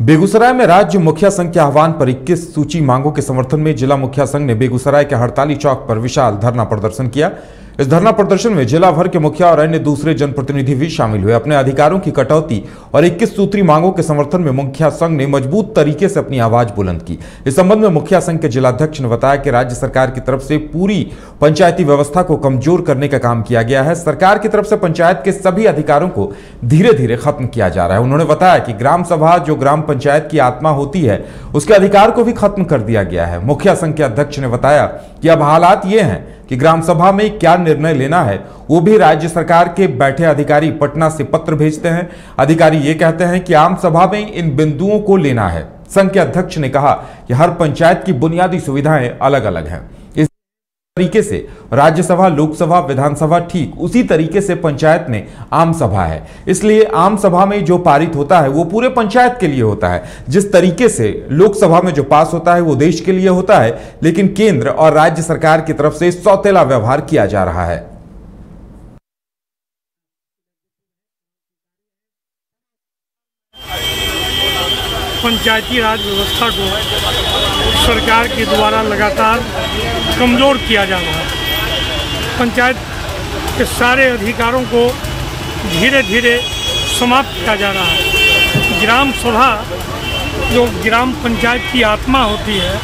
बेगूसराय में राज्य मुखिया संघ के आह्वान पर 21 सूची मांगों के समर्थन में जिला मुखिया संघ ने बेगूसराय के हड़ताली चौक पर विशाल धरना प्रदर्शन किया। इस धरना प्रदर्शन में जिला भर के मुखिया और अन्य दूसरे जनप्रतिनिधि भी शामिल हुए। अपने अधिकारों की कटौती और 21 सूत्री मांगों के समर्थन में मुखिया संघ ने मज़बूत तरीके से अपनी आवाज़ बुलंद की। इस संबंध में मुखिया संघ के जिलाध्यक्ष ने बताया कि राज्य सरकार की तरफ़ से पूरी पंचायती व्यवस्था को कमज़ोर करने का काम किया गया है। सरकार की तरफ़ से पंचायत के सभी अधिकारों को धीरे धीरे खत्म किया जा रहा है। उन्होंने बताया कि ग्राम सभा, जो ग्राम पंचायत की आत्मा होती है, उसके अधिकार को भी खत्म कर दिया गया है। मुखिया संघ के अध्यक्ष ने बताया कि अब हालात ये हैं कि ग्राम सभा में क्या निर्णय लेना है, वो भी राज्य सरकार के बैठे अधिकारी पटना से पत्र भेजते हैं। अधिकारी ये कहते हैं कि आम सभा में इन बिंदुओं को लेना है। संघ के अध्यक्ष ने कहा कि हर पंचायत की बुनियादी सुविधाएँ अलग अलग हैं। तरीके से राज्यसभा, लोकसभा, विधानसभा ठीक उसी तरीके से पंचायत में आम सभा है। इसलिए आम सभा में जो पारित होता है, वो पूरे पंचायत के लिए होता है। जिस तरीके से लोकसभा में जो पास होता है, वो देश के लिए होता है, लेकिन केंद्र और राज्य सरकार की तरफ़ से सौतेला व्यवहार किया जा रहा है। पंचायती राज व्यवस्था को सरकार के द्वारा लगातार कमज़ोर किया जा रहा है। पंचायत के सारे अधिकारों को धीरे धीरे समाप्त किया जा रहा है। ग्राम सभा, जो ग्राम पंचायत की आत्मा होती है,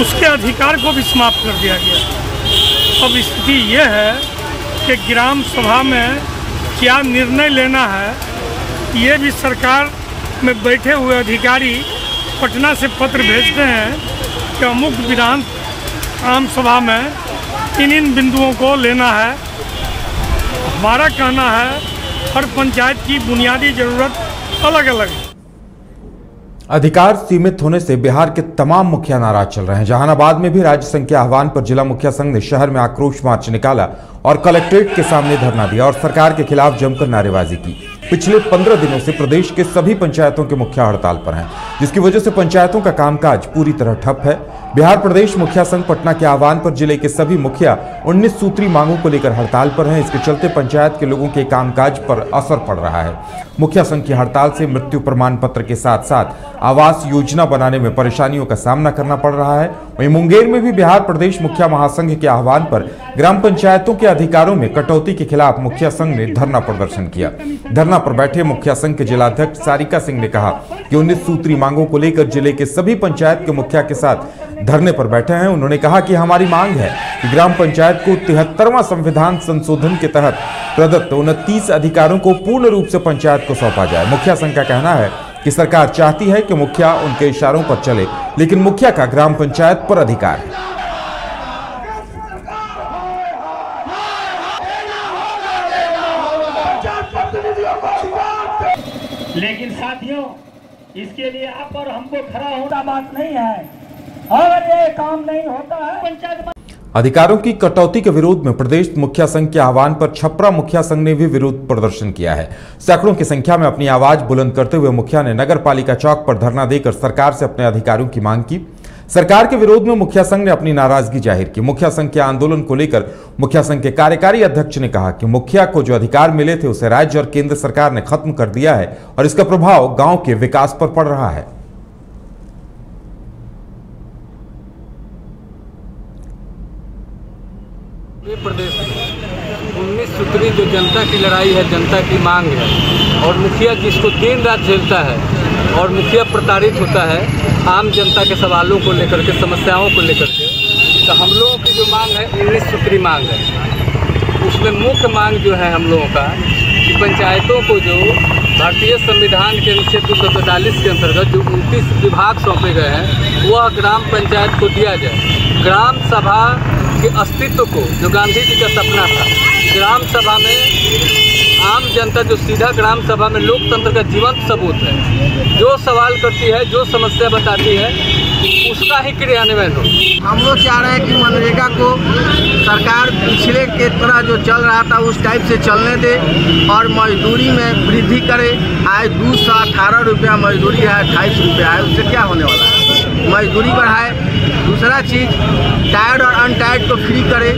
उसके अधिकार को भी समाप्त कर दिया गया अब स्थिति यह है कि ग्राम सभा में क्या निर्णय लेना है, ये भी सरकार में बैठे हुए अधिकारी पटना से पत्र भेजते हैं कि अमुक विधान आम सभा में इन इन बिंदुओं को लेना है। हमारा कहना है, हर पंचायत की बुनियादी ज़रूरत अलग अलग है। अधिकार सीमित होने से बिहार के तमाम मुखिया नाराज़ चल रहे हैं। जहानाबाद में भी राज्य संघ के आह्वान पर जिला मुखिया संघ ने शहर में आक्रोश मार्च निकाला और कलेक्ट्रेट के सामने धरना दिया और सरकार के खिलाफ जमकर नारेबाजी की। पिछले पंद्रह दिनों से प्रदेश के सभी पंचायतों के मुखिया हड़ताल पर हैं, जिसकी वजह से पंचायतों का कामकाज पूरी तरह ठप है। बिहार प्रदेश मुखिया संघ पटना के आह्वान पर ज़िले के सभी मुखिया 19 सूत्री मांगों को लेकर हड़ताल पर हैं। इसके चलते पंचायत के लोगों के कामकाज पर असर पड़ रहा है। मुखिया संघ की हड़ताल से मृत्यु प्रमाण पत्र के साथ साथ आवास योजना बनाने में परेशानियों का सामना करना पड़ रहा है वहीं मुंगेर में भी बिहार प्रदेश मुखिया महासंघ के आह्वान पर ग्राम पंचायतों के अधिकारों में कटौती के खिलाफ मुखिया संघ ने धरना प्रदर्शन किया। धरना पर बैठे मुखिया संघ के जिलाध्यक्ष सारिका सिंह ने कहा कि उन्नीस सूत्री मांगों को लेकर ज़िले के सभी पंचायत के मुखिया के साथ धरने पर बैठे हैं। उन्होंने कहा कि हमारी मांग है कि ग्राम पंचायत को तिहत्तरवां संविधान संशोधन के तहत प्रदत्त उनतीस अधिकारों को पूर्ण रूप से पंचायत को सौंपा जाए। मुखिया संघ का कहना है कि सरकार चाहती है कि मुखिया उनके इशारों पर चले, लेकिन मुखिया का ग्राम पंचायत पर अधिकार है। लेकिन साथियों, इसके लिए आप और हमको खड़ा होना बात नहीं है। अगर ये काम नहीं होता है। पंचायत अधिकारों की कटौती के विरोध में प्रदेश मुखिया संघ के आह्वान पर छपरा मुखिया संघ ने भी विरोध प्रदर्शन किया है। सैकड़ों की संख्या में अपनी आवाज़ बुलंद करते हुए मुखिया ने नगर पालिका चौक पर धरना देकर सरकार से अपने अधिकारों की मांग की। सरकार के विरोध में मुखिया संघ ने अपनी नाराज़गी ज़ाहिर की। मुखिया संघ के आंदोलन को लेकर मुखिया संघ के कार्यकारी अध्यक्ष ने कहा कि मुखिया को जो अधिकार मिले थे, उसे राज्य और केंद्र सरकार ने खत्म कर दिया है और इसका प्रभाव गाँव के विकास पर पड़ रहा है। पूरे प्रदेश में उन्नीस सूत्री जो जनता की लड़ाई है, जनता की मांग है, और मुखिया जिसको दिन रात झेलता है, और मुखिया प्रताड़ित होता है, आम जनता के सवालों को लेकर के, समस्याओं को लेकर के तो हम लोगों की जो मांग है, उन्नीस सूत्री मांग है। उसमें मुख्य मांग जो है हम लोगों का, कि पंचायतों को जो भारतीय संविधान के अनुच्छेद दो सौ पैंतालीस के अंतर्गत जो उनतीस विभाग सौंपे गए हैं, वह ग्राम पंचायत को दिया जाए। ग्राम सभा के अस्तित्व को, जो गांधी जी का सपना था। ग्राम सभा में आम जनता, जो सीधा ग्राम सभा में लोकतंत्र का जीवंत सबूत है, जो सवाल करती है, जो समस्या बताती है, उसका ही क्रियान्वयन हो। हम लोग चाह रहे हैं कि मनरेगा को सरकार पिछले के तरह जो चल रहा था, उस टाइप से चलने दे और मजदूरी में वृद्धि करे। आज दो सौ अठारह रुपया मजदूरी है, अट्ठाईस रुपया है, उससे क्या होने वाला है? मजदूरी बढ़ाए दूसरा चीज़ टायर्ड और अनटायर्ड को फ्री करे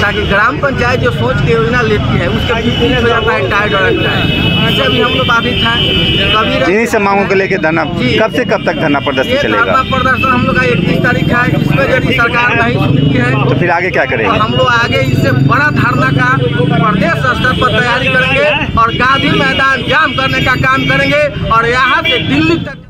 ताकि ग्राम पंचायत जो सोच के योजना लेती है उसके विपरीत हो जाता है टायर्ड और अनटायर्ड इससे भी हम लोग बाधित हैं। कभी इन्हीं सब मांगों को लेकर धरना कब से कब तक धरना प्रदर्शन चलेगा धरना प्रदर्शन हम लोग का इकतीस तारीख है इसमें यदि सरकार नहीं सुनती है तो फिर आगे क्या तो करेंगे हम लोग आगे इससे बड़ा धरना का प्रदेश स्तर पर तैयारी करेंगे और गांधी मैदान जाम करने का काम करेंगे और यहाँ से दिल्ली तक